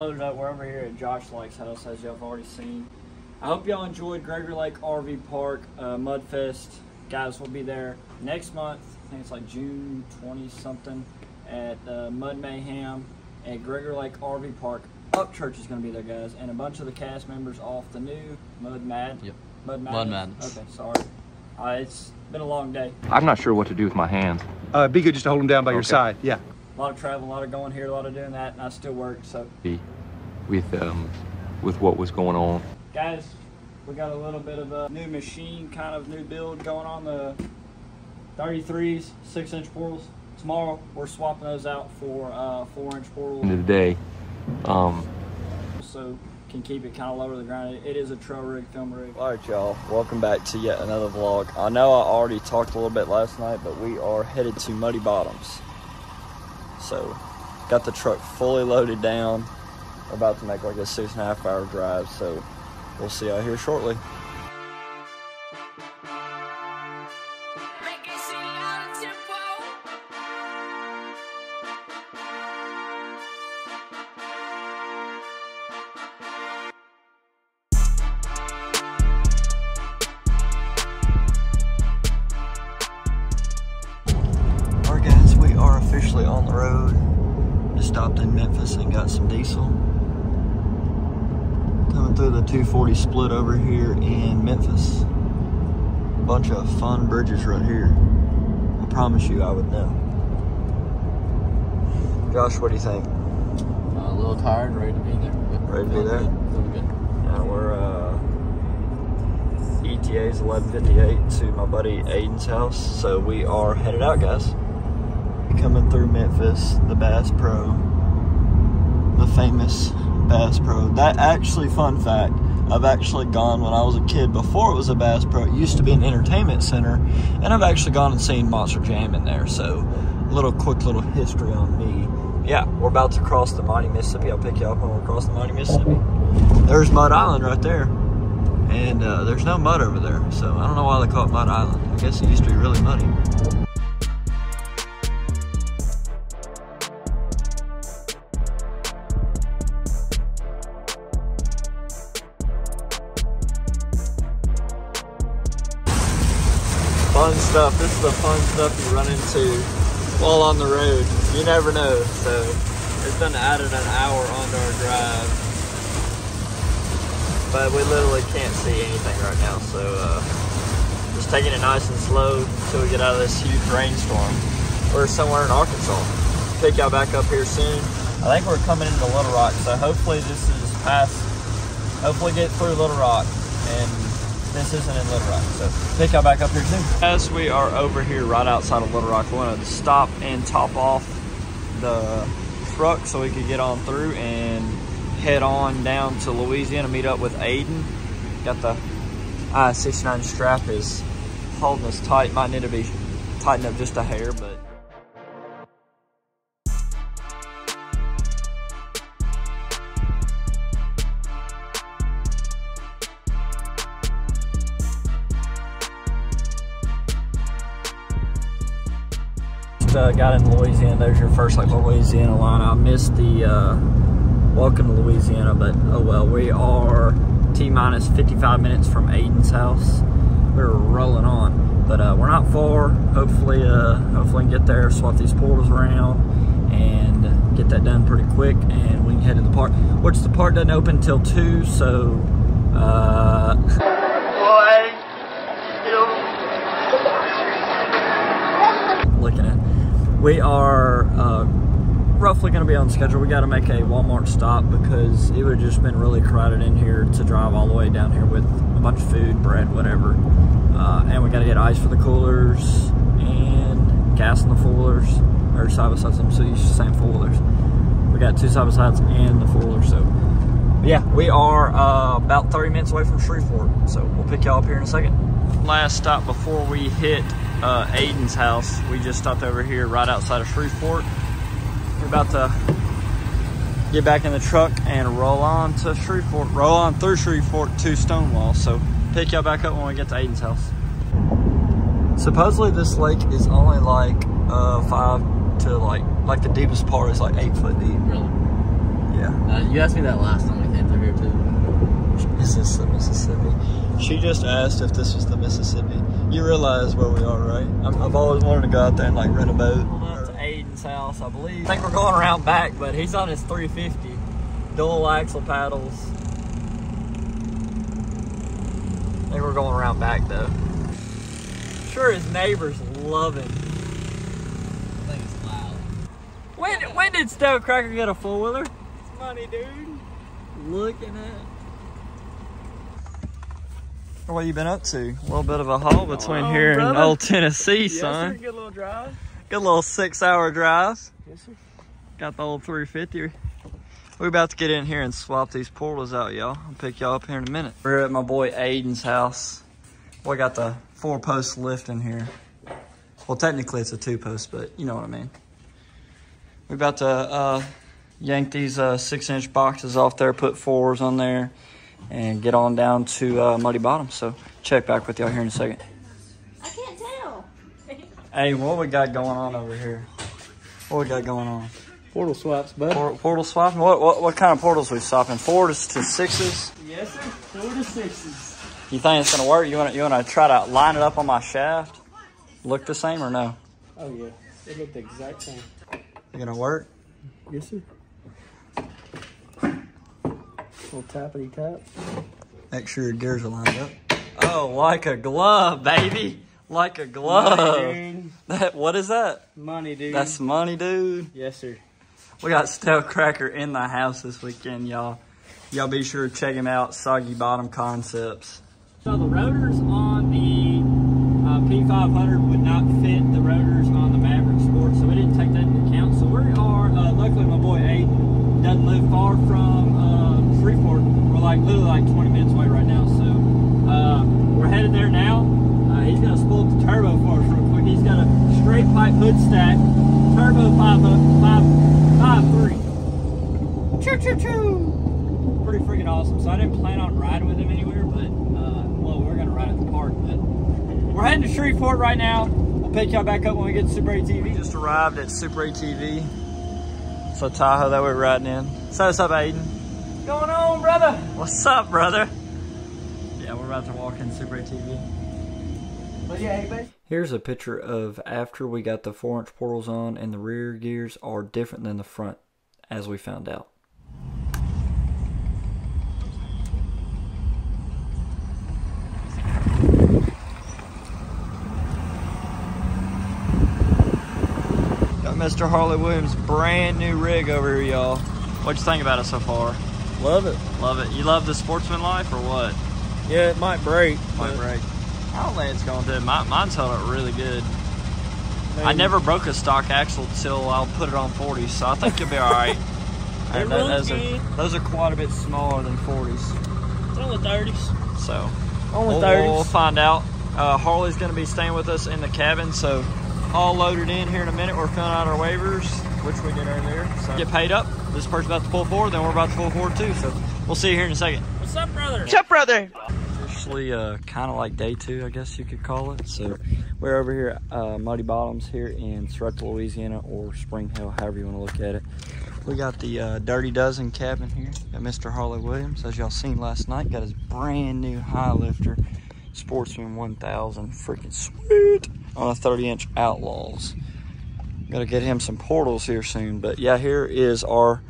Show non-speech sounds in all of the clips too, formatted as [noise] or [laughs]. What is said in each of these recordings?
loaded up. We're over here at Josh Lake's house, as y'all have already seen. I hope y'all enjoyed Gregory Lake RV Park uh, Mudfest. Guys, we'll be there next month. I think it's like June 20 something at uh, Mud Mayhem at Gregory Lake RV Park. Upchurch is going to be there, guys, and a bunch of the cast members off the new Mud Mad. Yep. Mud Mad. Mud Madness. Madness. Okay, sorry. Uh, it's been a long day. I'm not sure what to do with my hands. Uh, it'd be good just to hold them down by your side. Yeah. A lot of traveling, a lot of going here, a lot of doing that, and I still work. So, With um, with what was going on. guys, we got a little bit of a new machine, kind of new build going on the 33s, six inch portals. Tomorrow, we're swapping those out for uh, four inch portals, End of the day, um, so can keep it kind of lower to the ground. It- it is a trail rig, film rig. All right, y'all. Welcome back to yet another vlog. I know I already talked a little bit last night, but we are headed to Muddy Bottoms. So, got the truck fully loaded down. We're about to make like a six and a half hour drive, so we'll see y'all here shortly. Promise you, I would know. Josh, what do you think? Uh, a little tired, ready to be there. Ready to be there? Good. Feeling good. Yeah, we're uh, ETA's 11:58 to my buddy Aiden's house, so we are headed out, guys. Coming through Memphis, the Bass Pro, the famous Bass Pro. That actually, fun fact, I've actually gone when I was a kid. Before it was a Bass Pro, it used to be an entertainment center, and I've actually gone and seen Monster Jam in there. So, a little quick little history on me. Yeah, we're about to cross the mighty Mississippi. I'll pick you up when crossing the mighty Mississippi. There's Mud Island right there. And uh, there's no mud over there. So I don't know why they call it Mud Island. I guess it used to be really muddy. Fun stuff. This is the fun stuff you run into while on the road. You never know. So it's done added an hour onto our drive but we literally can't see anything right now. So uh, just taking it nice and slow until we get out of this huge rainstorm. We're somewhere in Arkansas. Pick y'all back up here soon. I think we're coming into Little Rock, so hopefully this is past. Hopefully get through Little Rock, and this isn't in Little Rock. So pick y'all back up here soon. As we are over here right outside of Little Rock, we want to stop and top off the truck so we could get on through and head on down to Louisiana, to meet up with Aiden. Got the I-69 strap is holding us tight. Might need to be tightened up just a hair, but uh, got in Louisiana. There's your first like Louisiana line. I missed the uh, welcome to Louisiana, but oh well. We are T minus 55 minutes from Aiden's house. We're rolling on, but uh, we're not far. Hopefully, uh, hopefully, get there, swap these portals around, and get that done pretty quick, and we can head to the park. Which the park doesn't open till two, so. [laughs] We are uh, roughly going to be on schedule. We got to make a Walmart stop because it would just been really crowded in here to drive all the way down here with a bunch of food, bread, whatever. Uh, and we got to get ice for the coolers and gas in the foolers or side by sides. I'm so used to saying foolers. We got two side by sides and the fooler. So yeah, we are uh, about 30 minutes away from Shreveport. So we'll pick y'all up here in a second. Last stop before we hit uh, Aiden's house. We just stopped over here right outside of Shreveport. We're about to get back in the truck and roll on to Shreveport, roll on through Shreveport to Stonewall. So pick y'all back up when we get to Aiden's house. Supposedly this lake is only like uh, five to like like the deepest part is like eight foot deep. Really? Yeah. Uh, you asked me that last time we came through here too. Is this the Mississippi? She just asked if this was the Mississippi. You realize where we are, right? i have always wanted to go out there and like rent a boat. To Aiden's house, I believe. I think we're going around back, but he's on his 350. Dual axle paddles. I think we're going around back though. Sure, his neighbors love him. I think it's loud. When when did Stone Cracker get a four wheeler? It's money, dude. Looking at. What you been up to? A little bit of a haul between on, here and old Tennessee, Yes, sir. son. Good little drive. Good little six-hour drive. Yes, sir. Got the old 350. We're about to get in here and swap these portals out, y'all. I'll pick y'all up here in a minute. We're at my boy Aiden's house. We got the four-post lift in here. Well, technically it's a two-post, but you know what I mean. We're about to uh, yank these uh, six-inch boxes off there, put fours on there, and get on down to uh, Muddy Bottom. So check back with y'all here in a second. I can't tell. Hey, what we got going on over here? What we got going on? Portal swaps, bud. Por- portal swapping? What, what what kind of portals we swapping? Fours to sixes? Yes, sir. Four to sixes. You think it's gonna work? You wanna you wanna try to line it up on my shaft? Look the same or no? Oh, yeah. It looked the exact same. You gonna work? Yes, sir. Little tappity tap. Make sure your gears are lined up. Oh, like a glove, baby. Like a Money, glove. dude. That what is that? Money, dude. That's money, dude. yes, sir. We got Stale Cracker in the house this weekend, y'all. Y'all be sure to check him out. Soggy Bottom Concepts. So the rotors on the uh, P500 would not fit the rotors on the Maverick Sport, so we didn't take that into account. So we are, uh, luckily my boy Aiden doesn't live far from uh, Shreveport. We're like literally like 20 minutes away right now. So uh, we're headed there now. Uh, he's gonna spool up the turbo for us real quick. He's got a straight pipe hood stack, turbo 5 five, five, three. Choo choo choo! Pretty freaking awesome. So I didn't plan on riding with him anywhere, but uh, well, we're gonna ride at the park. But we're heading to Shreveport right now. We'll pick y'all back up when we get to Super ATV. Just arrived at Super ATV. It's a Tahoe that we're riding in. Say what's up, Aiden. Going on, brother. What's up, brother? Yeah, we're about to walk in Super ATV. But yeah, hey, babe. Here's a picture of after we got the 4 inch portals on and the rear gears are different than the front, as we found out. Got Mr. Harley Williams brand new rig over here, y'all. What'd you think about it so far? Love it. Love it. You love the sportsman life or what? Yeah, it might break. Might break. I don't think it's going to. My, mine's held up really good. I never broke a stock axle till I'll put it on 40s, so I think you'll be all right. [laughs] Runs those, are, those are quite a bit smaller than 40s, It's only 30s. so Only we'll, 30s. we'll find out. Uh, Harley's going to be staying with us in the cabin, so all loaded in here in a minute. We're filling out our waivers, which we did earlier. So get paid up. This person's about to pull forward, then we're about to pull forward too. So we'll see you here in a second. What's up, brother? What's up, brother? Officially, uh, kind of like day two, I guess you could call it. So we're over here, uh, Muddy Bottoms here in Sorrento, Louisiana, or Spring Hill, however you want to look at it. We got the uh, Dirty Dozen cabin here. Got Mr. Harley Williams, as y'all seen last night. Got his brand new high lifter, Sportsman 1000, freaking sweet, on a 30 inch Outlaws. Got to get him some portals here soon. But yeah, here is our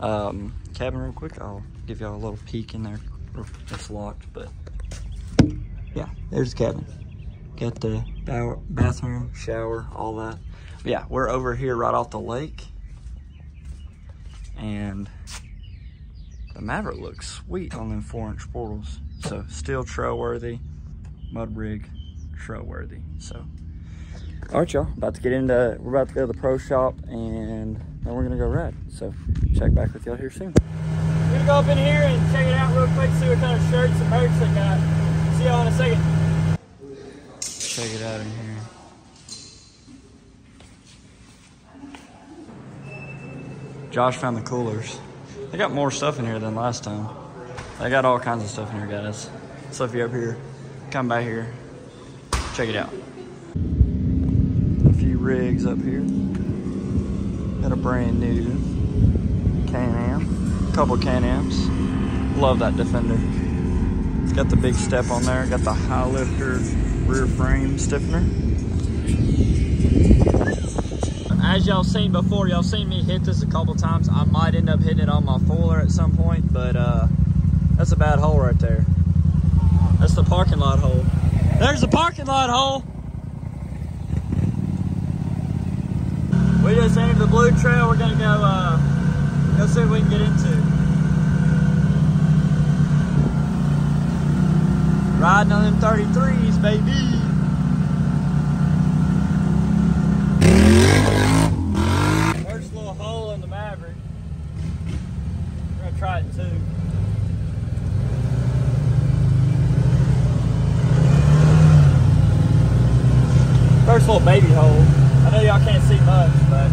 um, cabin real quick. I'll give y'all a little peek in there. It's locked, but yeah, there's the cabin. Got the bathroom, shower, all that. But yeah, we're over here right off the lake. And the Maverick looks sweet on them four inch portals. So still trail worthy, mud rig, trail worthy. So all right, y'all. About to get into. We're about to go to the pro shop, and then we're gonna go ride. So check back with y'all here soon. We're gonna go up in here and check it out real quick. See what kind of shirts and merch they got. See y'all in a second. Check it out in here. Josh found the coolers. They got more stuff in here than last time. They got all kinds of stuff in here, guys. So if you're up here, come by here, check it out. Rigs up here. Got a brand new Can-Am. couple Can-Ams. Love that Defender. It's got the big step on there. Got the high lifter rear frame stiffener. As y'all seen before, y'all seen me hit this a couple times. I might end up hitting it on my foiler at some point, but uh, that's a bad hole right there. That's the parking lot hole. There's the parking lot hole. We just entered the blue trail. We're gonna go uh, go see what we can get into. Riding on them 33s, baby. First little hole in the Maverick. Gonna try it too. First little baby hole. I know y'all can't see much, but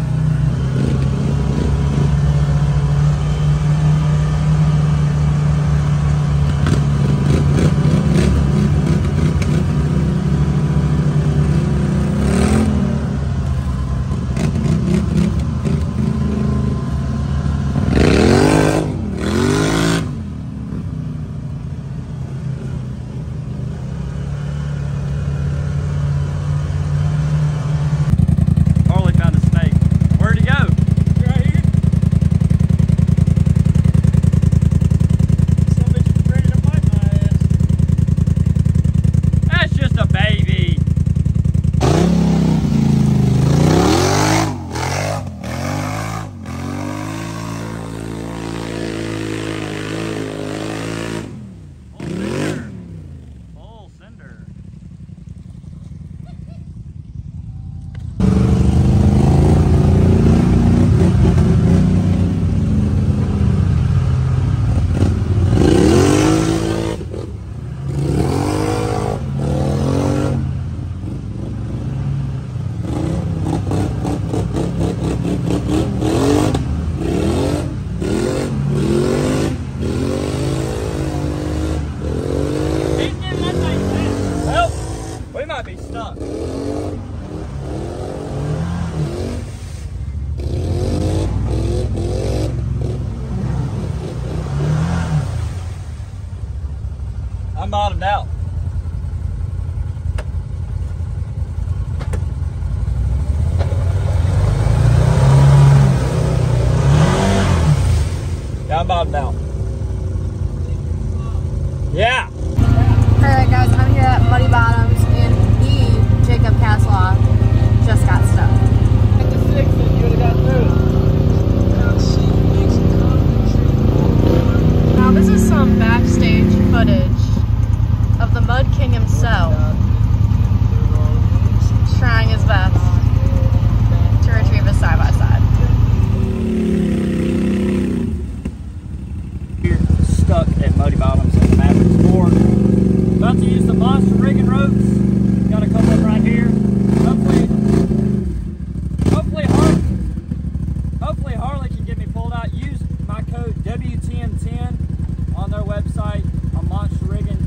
hopefully Harley can get me pulled out. Use my code WTM10 on their website on Monster Rigging.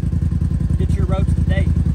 Get your ropes today. What's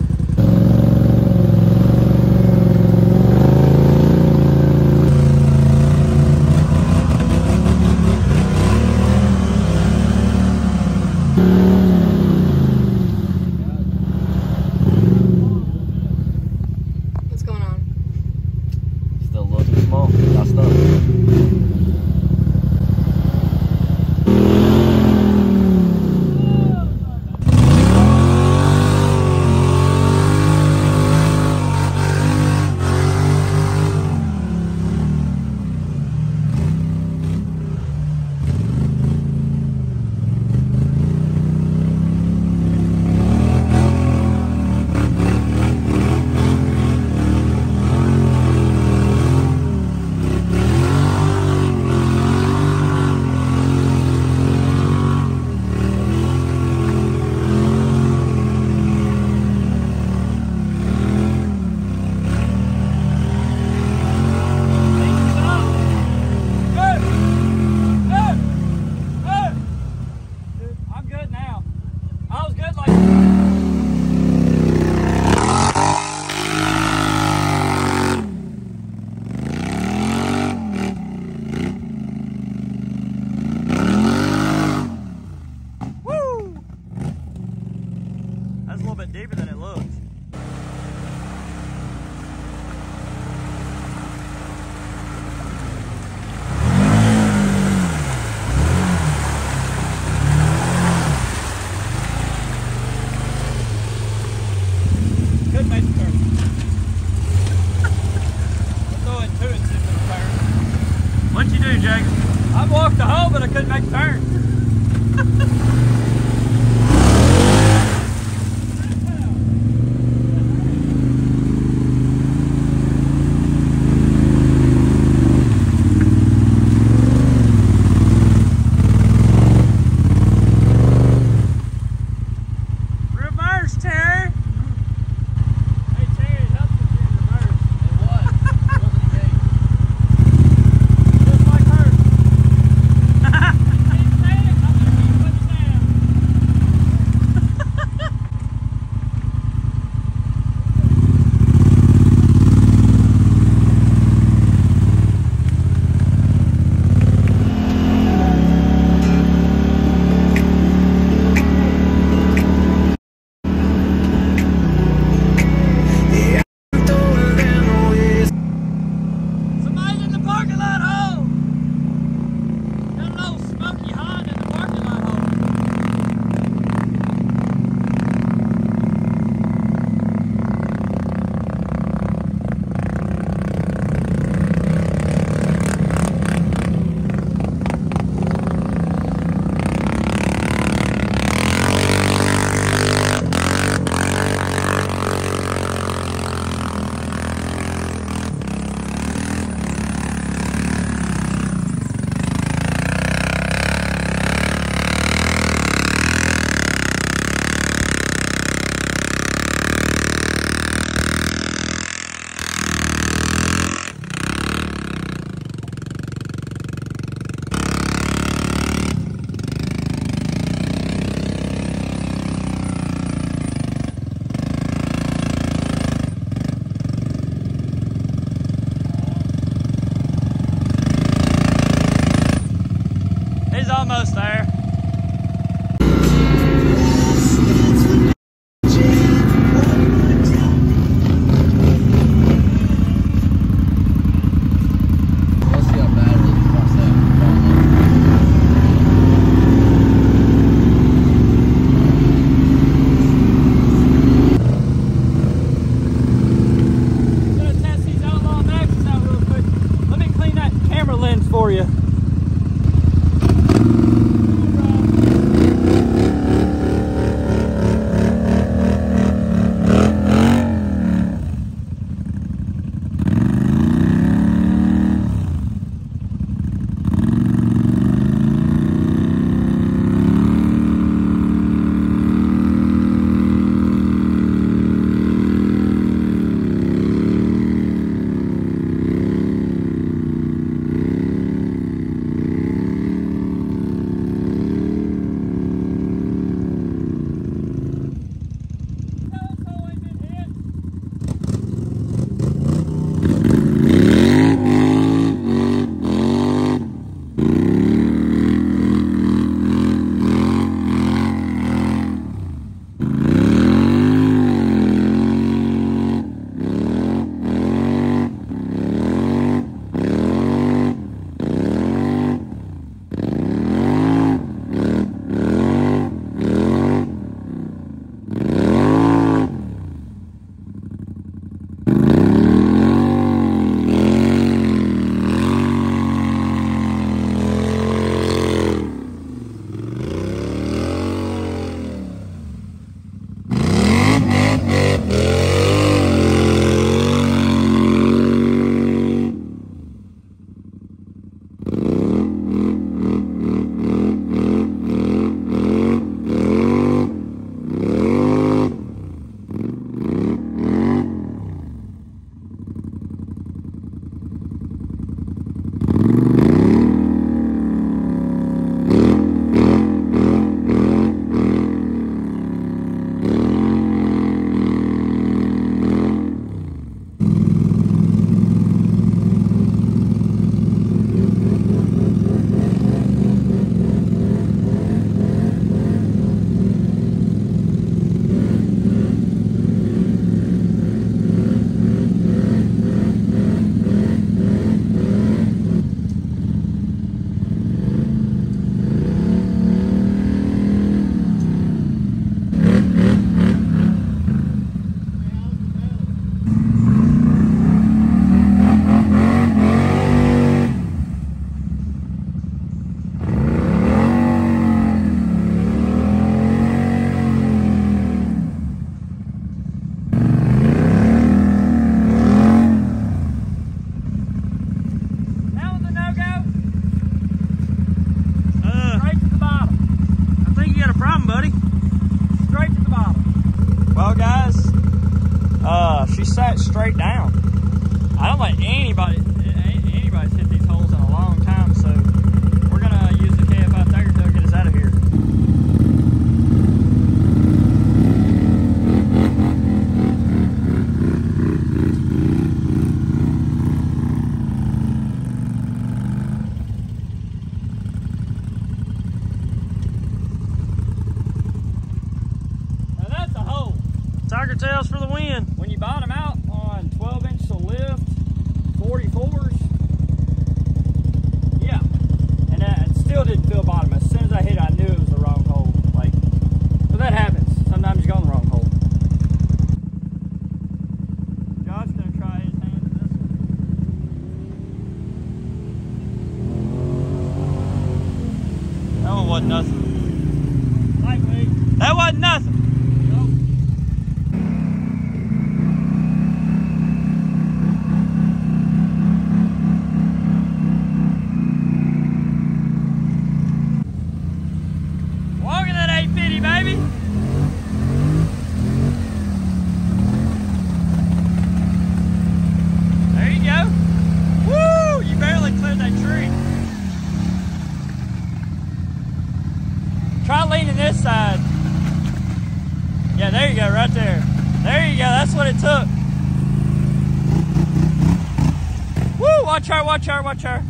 Watch her, watch her,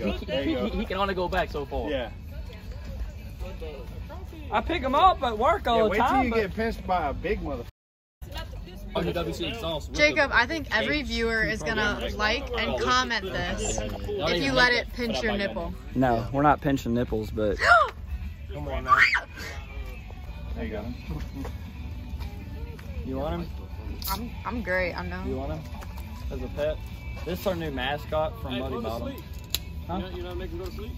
watch. He, he, he can only go back so far. Yeah. I pick them up at work all yeah the wait time. till you get pinched by a big mother. Oh, the WC exhaust. Jacob, I think every viewer is gonna like and comment this if you let it pinch your nipple. No, we're not pinching nipples, but [gasps] Come on now. There you go. You want him? I'm I'm great. I know. You want him as a pet? This is our new mascot from Muddy Bottom. Huh? You're not making go to sleep?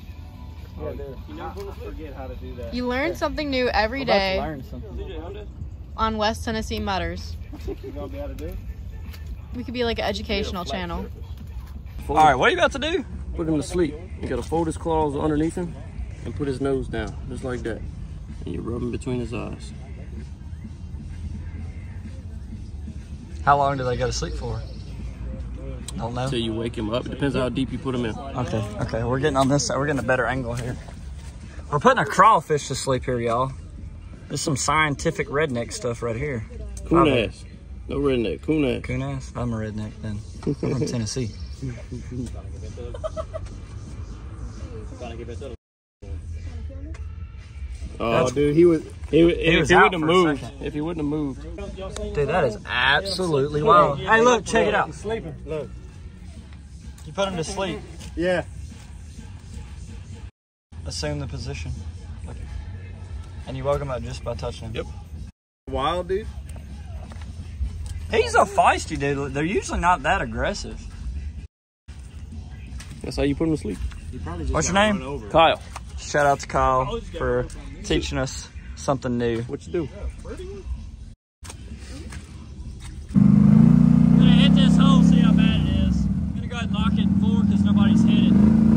Yeah, dude. You never forget how to do that. You learn something new every We're about to day learn something. on West Tennessee Mudders. [laughs] You gonna be able to do? We could be like an educational channel. All right, what are you about to do? Put him to sleep. You gotta fold his claws underneath him and put his nose down, just like that. And you rub him between his eyes. How long do they go to sleep for? Don't know. Till you wake him up. It depends how deep you put him in. Okay, okay, we're getting on this side. We're getting a better angle here. We're putting a crawfish to sleep here, y'all. There's some scientific redneck stuff right here. Coon Probably. ass. No redneck. Coon ass. Coon ass? I'm a redneck then. [laughs] I'm from Tennessee. [laughs] Oh, That's- dude, he was. He, was- if was he out wouldn't have moved, if he wouldn't have moved, Dude, that is absolutely wild. Hey, look, check it out. He's sleeping. Look. You put him to sleep. Yeah. Assume the position. Look. And you woke him up just by touching him. Yep. Wild dude. He's a feisty dude. They're usually not that aggressive. that's how you put him to sleep. What's your name? Kyle, Shout out to Kyle for teaching us something new. what you do? I'm gonna hit this hole, see how bad it is. I'm gonna go ahead and lock it in four because nobody's hit it.